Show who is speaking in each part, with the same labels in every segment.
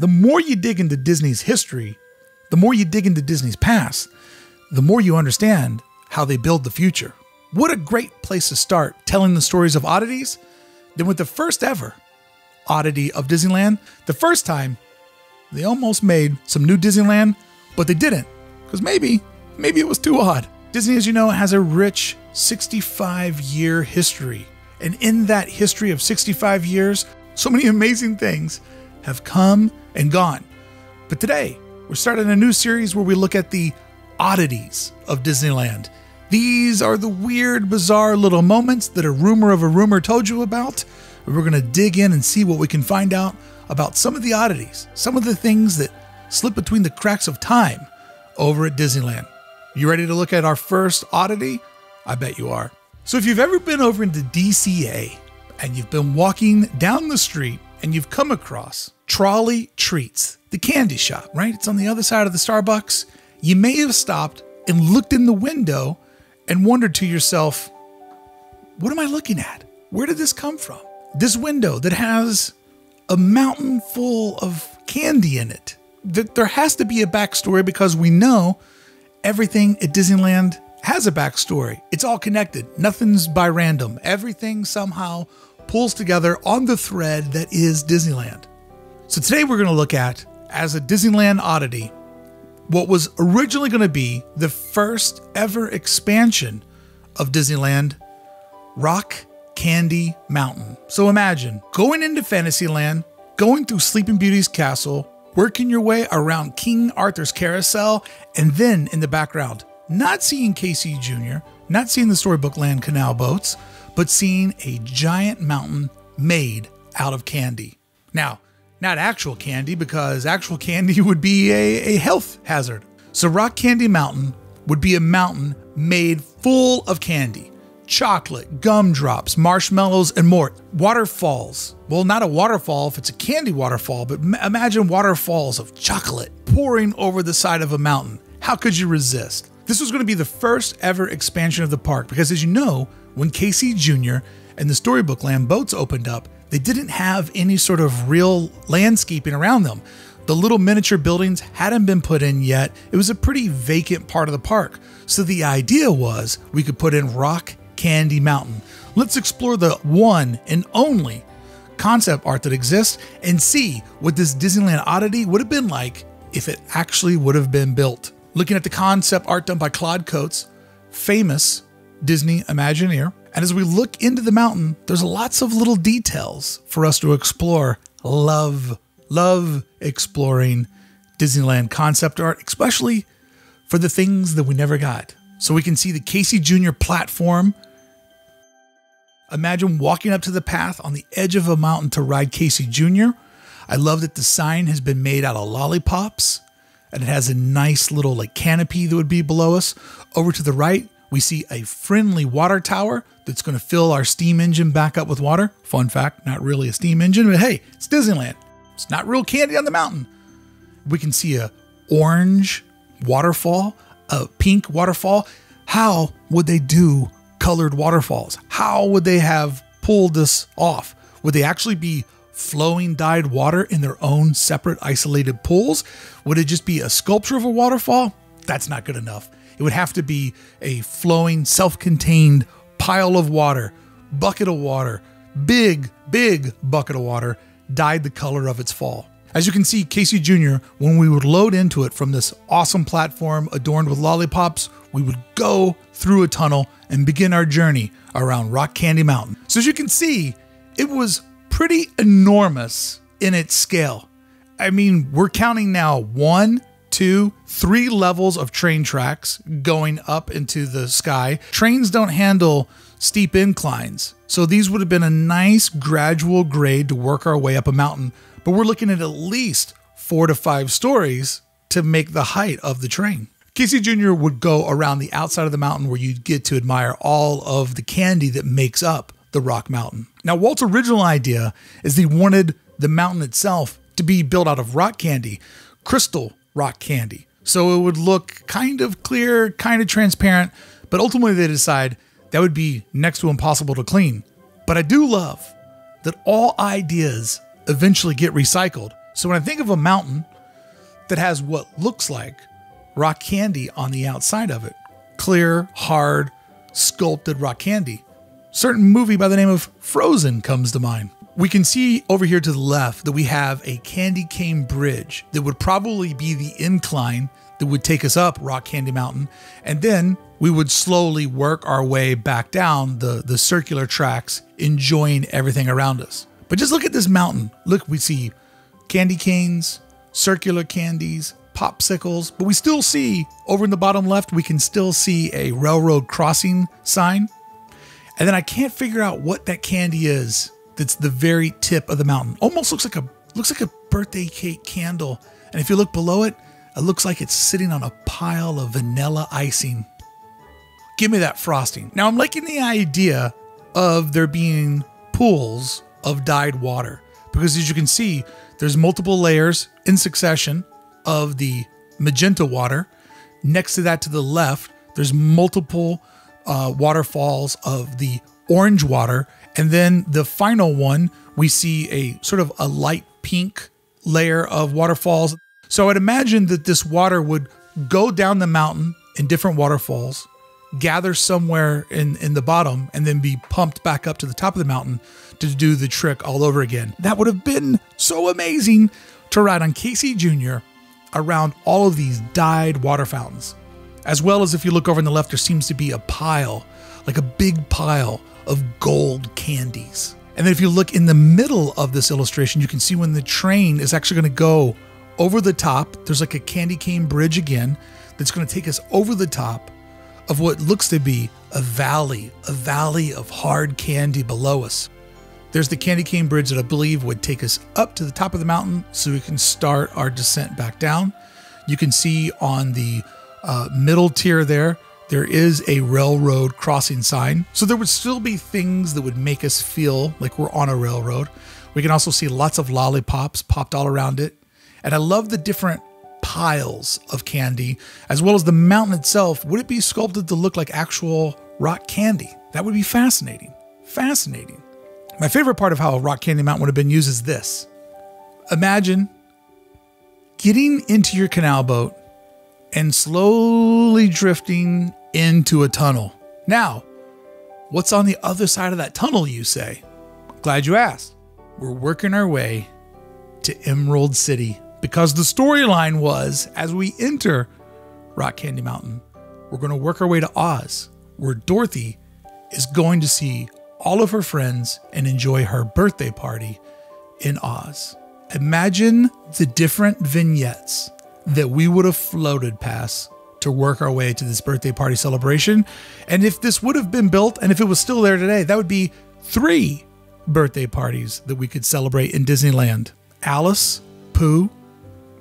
Speaker 1: The more you dig into Disney's history, the more you dig into Disney's past, the more you understand how they build the future. What a great place to start telling the stories of oddities than with the first ever oddity of Disneyland. The first time they almost made some new Disneyland, but they didn't because maybe, maybe it was too odd. Disney, as you know, has a rich 65 year history. And in that history of 65 years, so many amazing things have come and gone. But today, we're starting a new series where we look at the oddities of Disneyland. These are the weird, bizarre little moments that a rumor of a rumor told you about. We're going to dig in and see what we can find out about some of the oddities, some of the things that slip between the cracks of time over at Disneyland. You ready to look at our first oddity? I bet you are. So, if you've ever been over into DCA and you've been walking down the street and you've come across Trolley Treats, the candy shop, right? It's on the other side of the Starbucks. You may have stopped and looked in the window and wondered to yourself, what am I looking at? Where did this come from? This window that has a mountain full of candy in it. There has to be a backstory because we know everything at Disneyland has a backstory. It's all connected. Nothing's by random. Everything somehow pulls together on the thread that is Disneyland. So today we're going to look at, as a Disneyland oddity, what was originally going to be the first ever expansion of Disneyland, Rock Candy Mountain. So imagine going into Fantasyland, going through Sleeping Beauty's castle, working your way around King Arthur's carousel, and then in the background, not seeing Casey Jr., not seeing the Storybook Land canal boats, but seeing a giant mountain made out of candy. Now, not actual candy, because actual candy would be a, a health hazard. So, Rock Candy Mountain would be a mountain made full of candy chocolate, gumdrops, marshmallows, and more. Waterfalls. Well, not a waterfall if it's a candy waterfall, but imagine waterfalls of chocolate pouring over the side of a mountain. How could you resist? This was going to be the first ever expansion of the park because, as you know, when Casey Jr. and the Storybook Land boats opened up, they didn't have any sort of real landscaping around them. The little miniature buildings hadn't been put in yet. It was a pretty vacant part of the park. So the idea was we could put in Rock Candy Mountain. Let's explore the one and only concept art that exists and see what this Disneyland oddity would have been like if it actually would have been built. Looking at the concept art done by Claude Coats, famous Disney Imagineer, and as we look into the mountain, there's lots of little details for us to explore. Love, love exploring Disneyland concept art, especially for the things that we never got. So we can see the Casey Jr. platform. Imagine walking up to the path on the edge of a mountain to ride Casey Jr. I love that the sign has been made out of lollipops and it has a nice little like canopy that would be below us. Over to the right, we see a friendly water tower that's going to fill our steam engine back up with water. Fun fact, not really a steam engine, but hey, it's Disneyland. It's not real candy on the mountain. We can see a orange waterfall, a pink waterfall. How would they do colored waterfalls? How would they have pulled this off? Would they actually be flowing dyed water in their own separate isolated pools? Would it just be a sculpture of a waterfall? That's not good enough. It would have to be a flowing, self contained pile of water, bucket of water, big, big bucket of water, dyed the color of its fall. As you can see, Casey Jr., when we would load into it from this awesome platform adorned with lollipops, we would go through a tunnel and begin our journey around Rock Candy Mountain. So, as you can see, it was pretty enormous in its scale. I mean, we're counting now one, two, three levels of train tracks going up into the sky. Trains don't handle steep inclines, so these would have been a nice gradual grade to work our way up a mountain. But we're looking at at least four to five stories to make the height of the train. Casey Jr. would go around the outside of the mountain where you'd get to admire all of the candy that makes up the Rock Mountain. Now, Walt's original idea is he wanted the mountain itself to be built out of rock candy, crystal rock candy. So it would look kind of clear, kind of transparent, but ultimately they decide that would be next to impossible to clean. But I do love that all ideas eventually get recycled. So when I think of a mountain that has what looks like rock candy on the outside of it, clear, hard, sculpted rock candy, certain movie by the name of Frozen comes to mind. We can see over here to the left that we have a candy cane bridge that would probably be the incline that would take us up Rock Candy Mountain. And then we would slowly work our way back down the, the circular tracks, enjoying everything around us. But just look at this mountain. Look, we see candy canes, circular candies, popsicles, but we still see over in the bottom left, we can still see a railroad crossing sign. And then I can't figure out what that candy is that's the very tip of the mountain. Almost looks like a looks like a birthday cake candle. And if you look below it, it looks like it's sitting on a pile of vanilla icing. Give me that frosting. Now I'm liking the idea of there being pools of dyed water because as you can see, there's multiple layers in succession of the magenta water. Next to that, to the left, there's multiple uh, waterfalls of the orange water. And then the final one, we see a sort of a light pink layer of waterfalls. So I'd imagine that this water would go down the mountain in different waterfalls, gather somewhere in, in the bottom, and then be pumped back up to the top of the mountain to do the trick all over again. That would have been so amazing to ride on Casey Jr. around all of these dyed water fountains. As well as if you look over on the left, there seems to be a pile, like a big pile of gold candies. And then if you look in the middle of this illustration, you can see when the train is actually going to go over the top. There's like a candy cane bridge again that's going to take us over the top of what looks to be a valley, a valley of hard candy below us. There's the candy cane bridge that I believe would take us up to the top of the mountain so we can start our descent back down. You can see on the uh, middle tier there, there is a railroad crossing sign. So there would still be things that would make us feel like we're on a railroad. We can also see lots of lollipops popped all around it. And I love the different piles of candy, as well as the mountain itself. Would it be sculpted to look like actual rock candy? That would be fascinating. Fascinating. My favorite part of how a rock candy mountain would have been used is this. Imagine getting into your canal boat and slowly drifting into a tunnel. Now, what's on the other side of that tunnel, you say? Glad you asked. We're working our way to Emerald City because the storyline was as we enter Rock Candy Mountain, we're going to work our way to Oz, where Dorothy is going to see all of her friends and enjoy her birthday party in Oz. Imagine the different vignettes that we would have floated past to work our way to this birthday party celebration. And if this would have been built and if it was still there today, that would be three birthday parties that we could celebrate in Disneyland Alice, Pooh,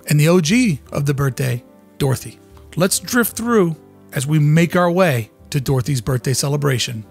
Speaker 1: and the OG of the birthday, Dorothy. Let's drift through as we make our way to Dorothy's birthday celebration.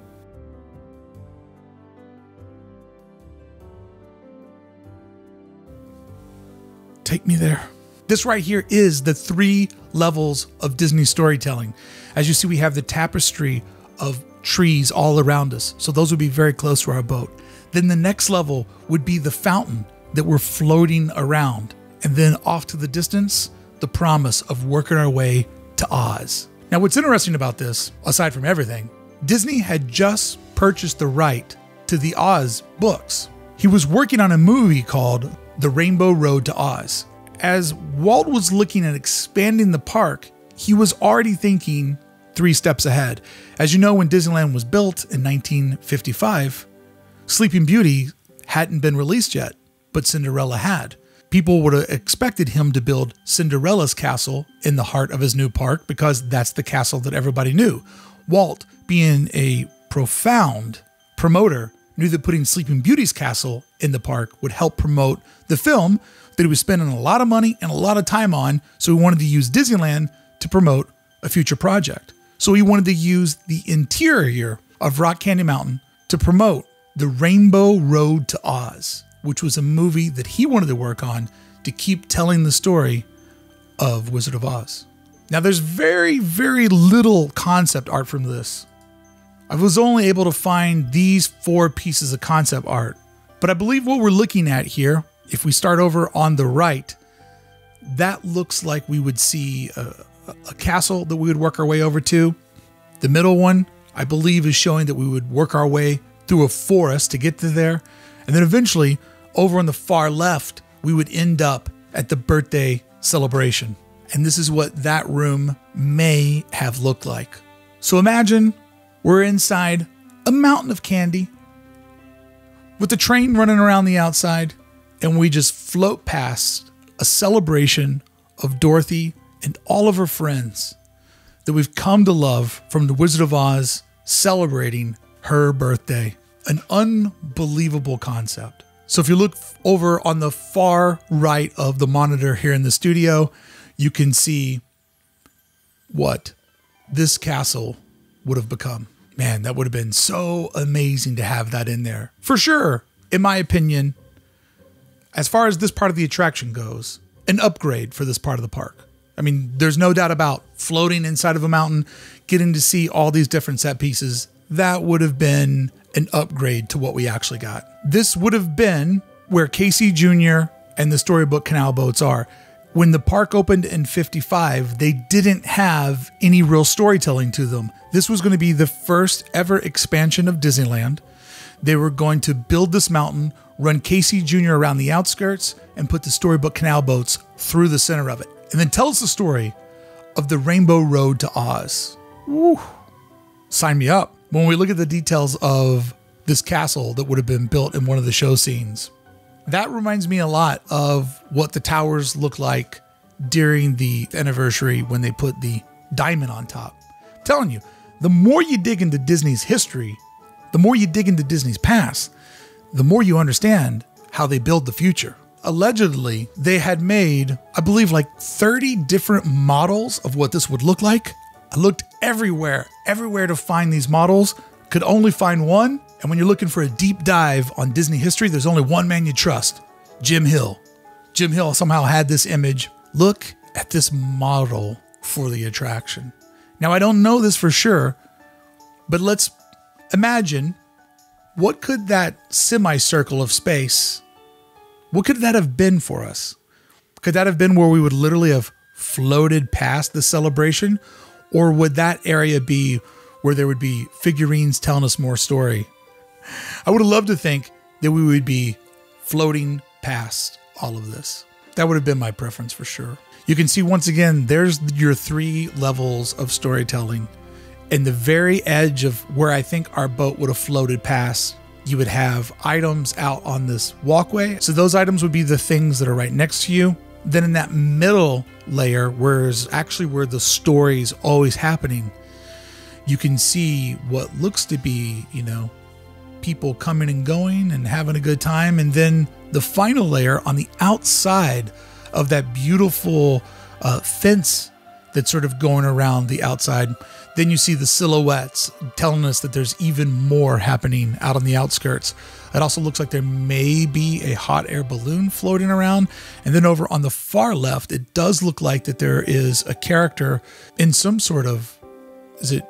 Speaker 1: Take me there. This right here is the three levels of Disney storytelling. As you see, we have the tapestry of trees all around us. So those would be very close to our boat. Then the next level would be the fountain that we're floating around. And then off to the distance, the promise of working our way to Oz. Now, what's interesting about this, aside from everything, Disney had just purchased the right to the Oz books. He was working on a movie called The Rainbow Road to Oz. As Walt was looking at expanding the park, he was already thinking three steps ahead. As you know, when Disneyland was built in 1955, Sleeping Beauty hadn't been released yet, but Cinderella had. People would have expected him to build Cinderella's castle in the heart of his new park because that's the castle that everybody knew. Walt, being a profound promoter, knew that putting Sleeping Beauty's castle in the park would help promote the film that he was spending a lot of money and a lot of time on. So he wanted to use Disneyland to promote a future project. So he wanted to use the interior of Rock Candy Mountain to promote the Rainbow Road to Oz, which was a movie that he wanted to work on to keep telling the story of Wizard of Oz. Now, there's very, very little concept art from this. I was only able to find these four pieces of concept art, but I believe what we're looking at here If we start over on the right, that looks like we would see a, a castle that we would work our way over to. The middle one, I believe, is showing that we would work our way through a forest to get to there. And then eventually, over on the far left, we would end up at the birthday celebration. And this is what that room may have looked like. So imagine we're inside a mountain of candy with the train running around the outside, and we just float past a celebration of Dorothy and all of her friends that we've come to love from The Wizard of Oz celebrating her birthday. An unbelievable concept. So, if you look over on the far right of the monitor here in the studio, you can see what this castle would have become. Man, that would have been so amazing to have that in there. For sure, in my opinion, as far as this part of the attraction goes, an upgrade for this part of the park. I mean, there's no doubt about floating inside of a mountain, getting to see all these different set pieces. That would have been an upgrade to what we actually got. This would have been where Casey Jr. and the Storybook Canal boats are. When the park opened in 55, they didn't have any real storytelling to them. This was going to be the first ever expansion of Disneyland. They were going to build this mountain, run Casey Jr. around the outskirts, and put the Storybook Canal boats through the center of it. And then tell us the story of the Rainbow Road to Oz. Woo. Sign me up when we look at the details of this castle that would have been built in one of the show scenes, that reminds me a lot of what the towers look like during the anniversary when they put the diamond on top. I'm telling you, the more you dig into Disney's history, the more you dig into Disney's past, the more you understand how they build the future. Allegedly, they had made, I believe, like 30 different models of what this would look like. I looked everywhere, everywhere to find these models, could only find one. And when you're looking for a deep dive on Disney history, there's only one man you trust Jim Hill. Jim Hill somehow had this image. Look at this model for the attraction. Now, I don't know this for sure, but let's imagine what could that semicircle of space, what could that have been for us? Could that have been where we would literally have floated past the celebration? Or would that area be where there would be figurines telling us more story? I would have loved to think that we would be floating past all of this. That would have been my preference for sure. You can see once again, there's your three levels of storytelling. And the very edge of where I think our boat would have floated past, you would have items out on this walkway. So those items would be the things that are right next to you. Then in that middle layer, where is actually where the story's always happening, you can see what looks to be, you know, people coming and going and having a good time. And then the final layer on the outside of that beautiful uh, fence that's sort of going around the outside. Then you see the silhouettes telling us that there's even more happening out on the outskirts. It also looks like there may be a hot air balloon floating around. And then over on the far left, it does look like that there is a character in some sort of is it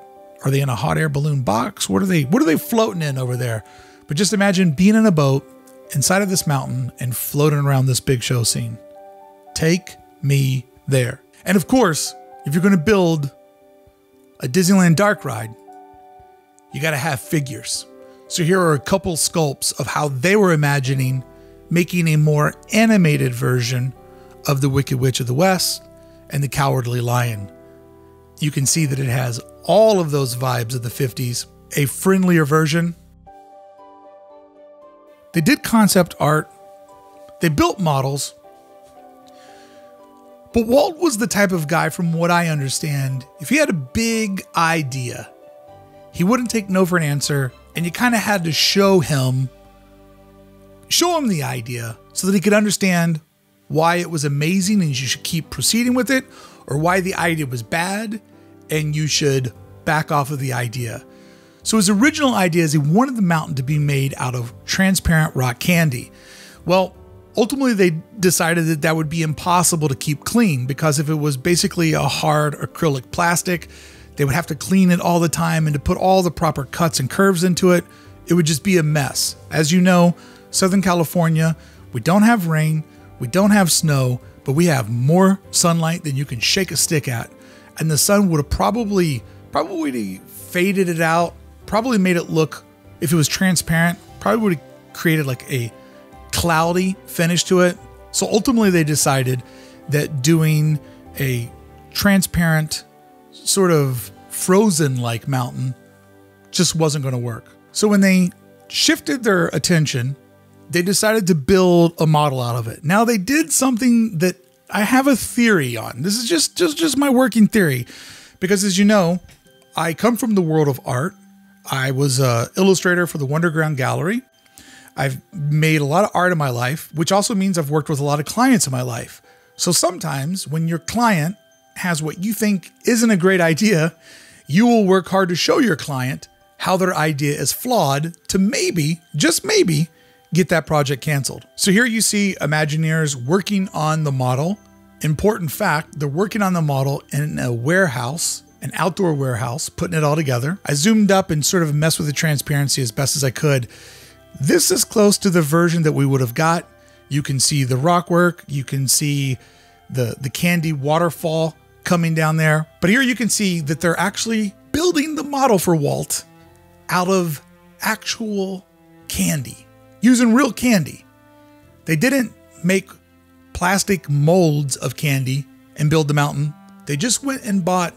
Speaker 1: are they in a hot air balloon box? What are they what are they floating in over there? But just imagine being in a boat inside of this mountain and floating around this big show scene. Take me there. And of course, if you're going to build a Disneyland dark ride, you got to have figures. So here are a couple sculpts of how they were imagining making a more animated version of the Wicked Witch of the West and the Cowardly Lion. You can see that it has all of those vibes of the 50s, a friendlier version. They did concept art, they built models, but Walt was the type of guy, from what I understand, if he had a big idea, he wouldn't take no for an answer, and you kind of had to show him show him the idea so that he could understand why it was amazing and you should keep proceeding with it, or why the idea was bad and you should back off of the idea. So his original idea is he wanted the mountain to be made out of transparent rock candy. Well, ultimately they decided that that would be impossible to keep clean because if it was basically a hard acrylic plastic, they would have to clean it all the time and to put all the proper cuts and curves into it, it would just be a mess. As you know, Southern California, We don't have rain, we don't have snow, but we have more sunlight than you can shake a stick at. And the sun would have probably probably faded it out, probably made it look if it was transparent, probably would have created like a cloudy finish to it. So ultimately they decided that doing a transparent sort of frozen like mountain just wasn't going to work. So when they shifted their attention, they decided to build a model out of it. Now they did something that I have a theory on. This is just just just my working theory because as you know, I come from the world of art. I was an illustrator for the Wonderground Gallery. I've made a lot of art in my life, which also means I've worked with a lot of clients in my life. So sometimes when your client has what you think isn't a great idea, you will work hard to show your client how their idea is flawed to maybe, just maybe, get that project canceled. So here you see Imagineers working on the model. Important fact, they're working on the model in a warehouse, an outdoor warehouse, putting it all together. I zoomed up and sort of messed with the transparency as best as I could. This is close to the version that we would have got. You can see the rock work, you can see the the candy waterfall coming down there. But here you can see that they're actually building the model for Walt out of actual candy, using real candy. They didn't make plastic molds of candy and build the mountain. They just went and bought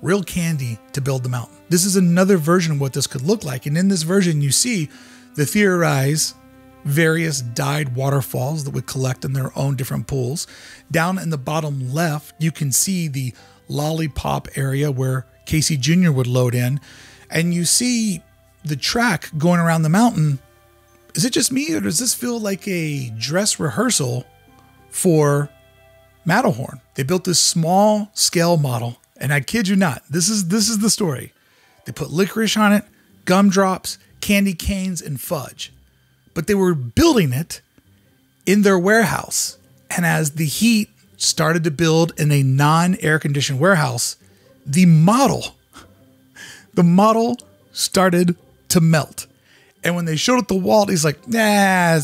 Speaker 1: real candy to build the mountain. This is another version of what this could look like. And in this version, you see the theorize various dyed waterfalls that would collect in their own different pools. Down in the bottom left, you can see the lollipop area where Casey Jr. would load in. And you see the track going around the mountain. Is it just me, or does this feel like a dress rehearsal for Matterhorn? They built this small scale model, and I kid you not, this is this is the story. They put licorice on it, gumdrops, candy canes, and fudge. But they were building it in their warehouse. And as the heat started to build in a non air conditioned warehouse, the model, the model started to melt. And when they showed it to Walt, he's like, nah,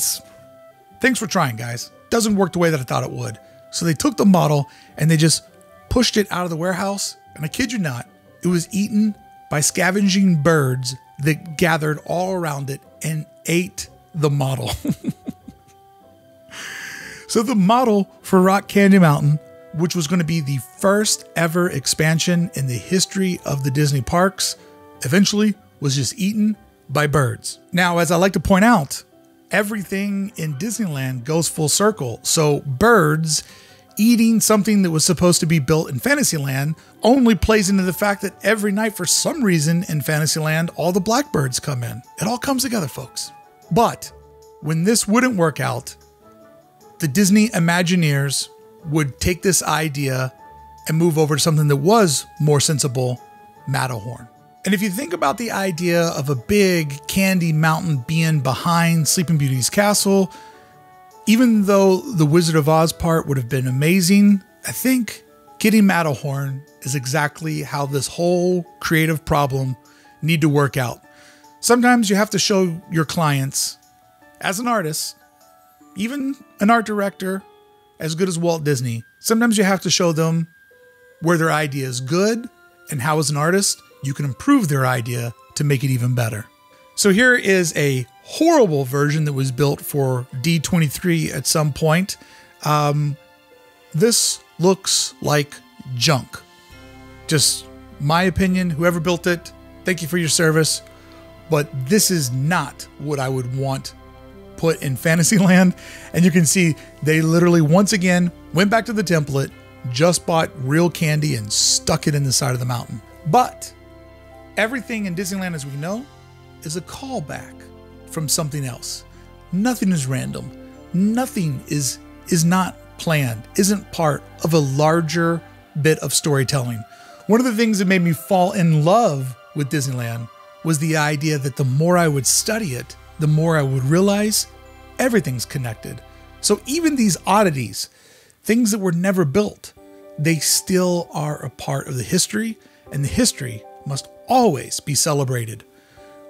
Speaker 1: thanks for trying, guys. Doesn't work the way that I thought it would. So they took the model and they just pushed it out of the warehouse. And I kid you not, it was eaten by scavenging birds that gathered all around it and ate the model. so the model for Rock Candy Mountain, which was going to be the first ever expansion in the history of the Disney parks, eventually was just eaten by birds. Now, as I like to point out, everything in Disneyland goes full circle. So birds eating something that was supposed to be built in Fantasyland only plays into the fact that every night, for some reason in Fantasyland, all the blackbirds come in. It all comes together, folks. But when this wouldn't work out, the Disney Imagineers would take this idea and move over to something that was more sensible Matterhorn. And if you think about the idea of a big candy mountain being behind Sleeping Beauty's castle, even though the Wizard of Oz part would have been amazing, I think getting Matterhorn is exactly how this whole creative problem need to work out. Sometimes you have to show your clients, as an artist, even an art director as good as Walt Disney, sometimes you have to show them where their idea is good and how, as an artist, you can improve their idea to make it even better. So here is a horrible version that was built for D23 at some point. Um, this looks like junk. Just my opinion, whoever built it, thank you for your service. But this is not what I would want put in Fantasyland. And you can see they literally once again went back to the template, just bought real candy and stuck it in the side of the mountain. But everything in Disneyland as we know is a callback from something else. Nothing is random. Nothing is is not planned, isn't part of a larger bit of storytelling. One of the things that made me fall in love with Disneyland was the idea that the more I would study it, the more I would realize everything's connected. So even these oddities, things that were never built, they still are a part of the history, and the history must always be celebrated.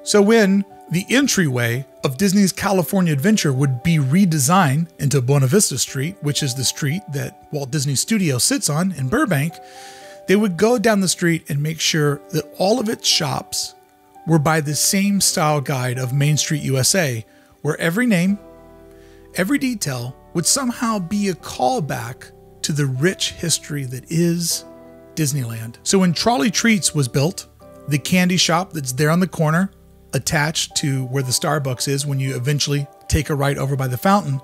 Speaker 1: So when The entryway of Disney's California Adventure would be redesigned into Buena Vista Street, which is the street that Walt Disney Studio sits on in Burbank. They would go down the street and make sure that all of its shops were by the same style guide of Main Street USA, where every name, every detail would somehow be a callback to the rich history that is Disneyland. So when Trolley Treats was built, the candy shop that's there on the corner attached to where the Starbucks is when you eventually take a right over by the fountain,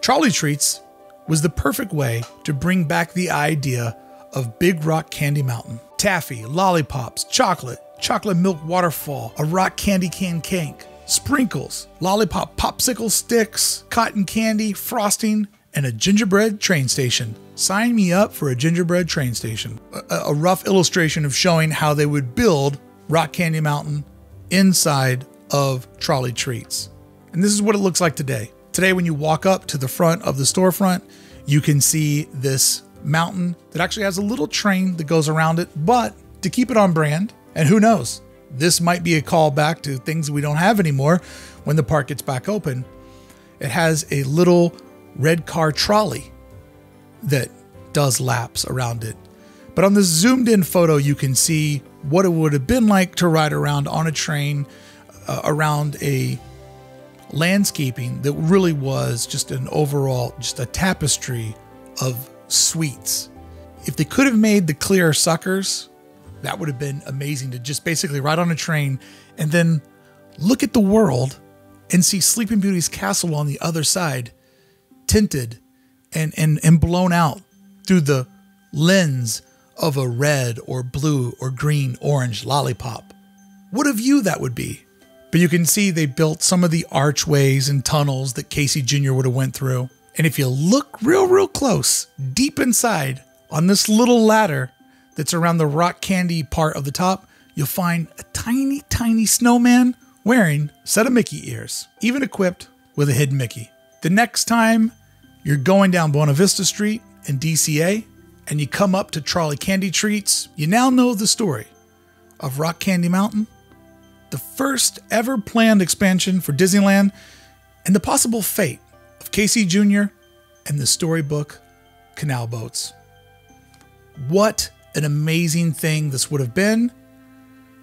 Speaker 1: Trolley Treats was the perfect way to bring back the idea of Big Rock Candy Mountain. Taffy, lollipops, chocolate, chocolate milk waterfall, a rock candy can cake, sprinkles, lollipop popsicle sticks, cotton candy, frosting, and a gingerbread train station. Sign me up for a gingerbread train station. A, a rough illustration of showing how they would build Rock Candy Mountain inside of trolley treats. And this is what it looks like today. Today, when you walk up to the front of the storefront, you can see this mountain that actually has a little train that goes around it, but to keep it on brand, and who knows, this might be a callback to things we don't have anymore when the park gets back open. It has a little red car trolley that does laps around it. But on this zoomed in photo, you can see what it would have been like to ride around on a train uh, around a landscaping that really was just an overall, just a tapestry of sweets. If they could have made the clear suckers, that would have been amazing to just basically ride on a train and then look at the world and see Sleeping Beauty's castle on the other side, tinted and, and, and blown out through the lens of a red or blue or green orange lollipop. What a view that would be. But you can see they built some of the archways and tunnels that Casey Jr. would have went through. And if you look real, real close, deep inside on this little ladder that's around the rock candy part of the top, you'll find a tiny, tiny snowman wearing a set of Mickey ears, even equipped with a hidden Mickey. The next time you're going down Buena Vista Street in DCA, and you come up to Trolley Candy Treats, you now know the story of Rock Candy Mountain, the first ever planned expansion for Disneyland, and the possible fate of Casey Jr. and the storybook Canal Boats. What an amazing thing this would have been,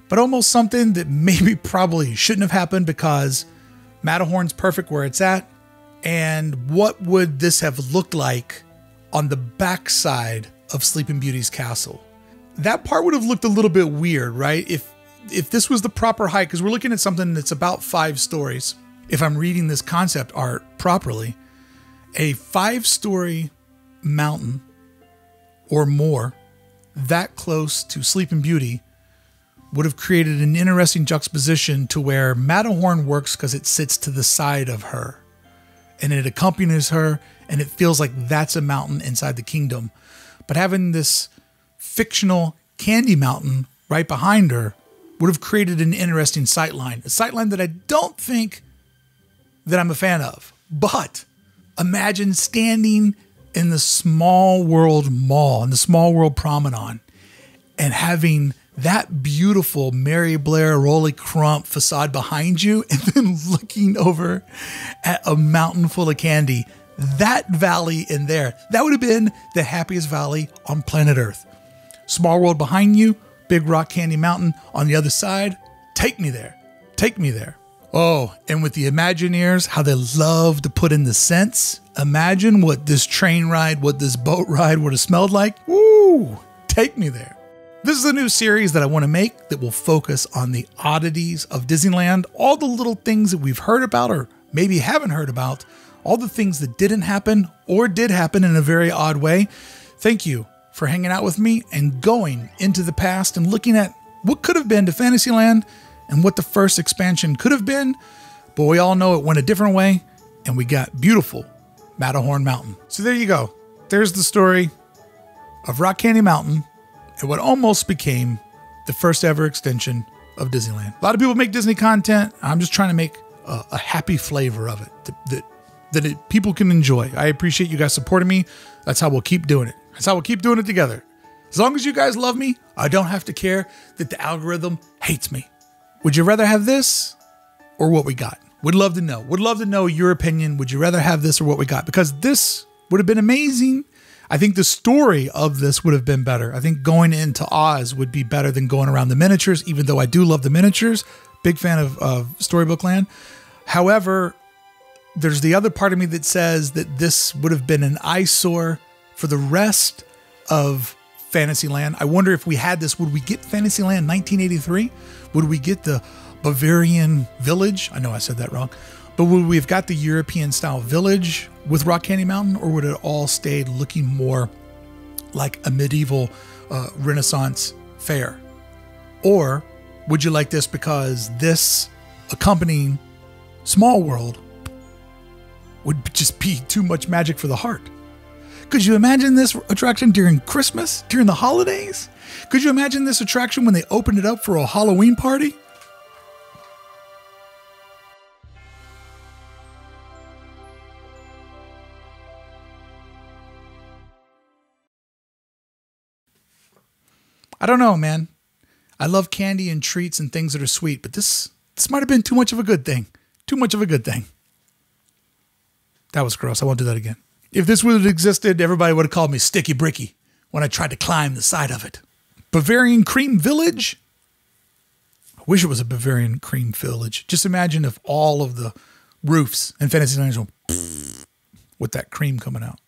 Speaker 1: but almost something that maybe probably shouldn't have happened because Matterhorn's perfect where it's at. And what would this have looked like on the backside of Sleeping Beauty's castle. That part would have looked a little bit weird, right? If if this was the proper height, because we're looking at something that's about five stories. If I'm reading this concept art properly, a five-story mountain or more that close to Sleeping Beauty would have created an interesting juxtaposition to where Matterhorn works because it sits to the side of her and it accompanies her and it feels like that's a mountain inside the kingdom. But having this fictional candy mountain right behind her would have created an interesting sightline, a sightline that I don't think that I'm a fan of. But imagine standing in the Small World Mall, in the Small World Promenade, and having that beautiful Mary Blair Rolly Crump facade behind you, and then looking over at a mountain full of candy that valley in there, that would have been the happiest valley on planet Earth. Small world behind you, Big Rock Candy Mountain on the other side. Take me there. Take me there. Oh, and with the Imagineers, how they love to put in the scents. Imagine what this train ride, what this boat ride would have smelled like. Woo! Take me there. This is a new series that I want to make that will focus on the oddities of Disneyland, all the little things that we've heard about or maybe haven't heard about, all the things that didn't happen or did happen in a very odd way. Thank you for hanging out with me and going into the past and looking at what could have been to Fantasyland and what the first expansion could have been. But we all know it went a different way, and we got beautiful Matterhorn Mountain. So there you go. There's the story of Rock Candy Mountain and what almost became the first ever extension of Disneyland. A lot of people make Disney content. I'm just trying to make a, a happy flavor of it that, that it, people can enjoy. I appreciate you guys supporting me. That's how we'll keep doing it. That's how we'll keep doing it together. As long as you guys love me, I don't have to care that the algorithm hates me. Would you rather have this or what we got? Would love to know. Would love to know your opinion. Would you rather have this or what we got? Because this would have been amazing. I think the story of this would have been better. I think going into Oz would be better than going around the miniatures, even though I do love the miniatures. Big fan of, of Storybook Land. However, there's the other part of me that says that this would have been an eyesore for the rest of Fantasyland. I wonder if we had this, would we get Fantasyland 1983? Would we get the Bavarian village? I know I said that wrong. But would we have got the European style village with Rock Candy Mountain, or would it all stayed looking more like a medieval uh, Renaissance fair? Or would you like this because this accompanying Small World would just be too much magic for the heart? Could you imagine this attraction during Christmas, during the holidays? Could you imagine this attraction when they opened it up for a Halloween party? I don't know, man. I love candy and treats and things that are sweet, but this this might have been too much of a good thing. Too much of a good thing. That was gross. I won't do that again. If this would have existed, everybody would have called me Sticky Bricky when I tried to climb the side of it. Bavarian Cream Village? I wish it was a Bavarian Cream Village. Just imagine if all of the roofs in Fantasyland were with that cream coming out.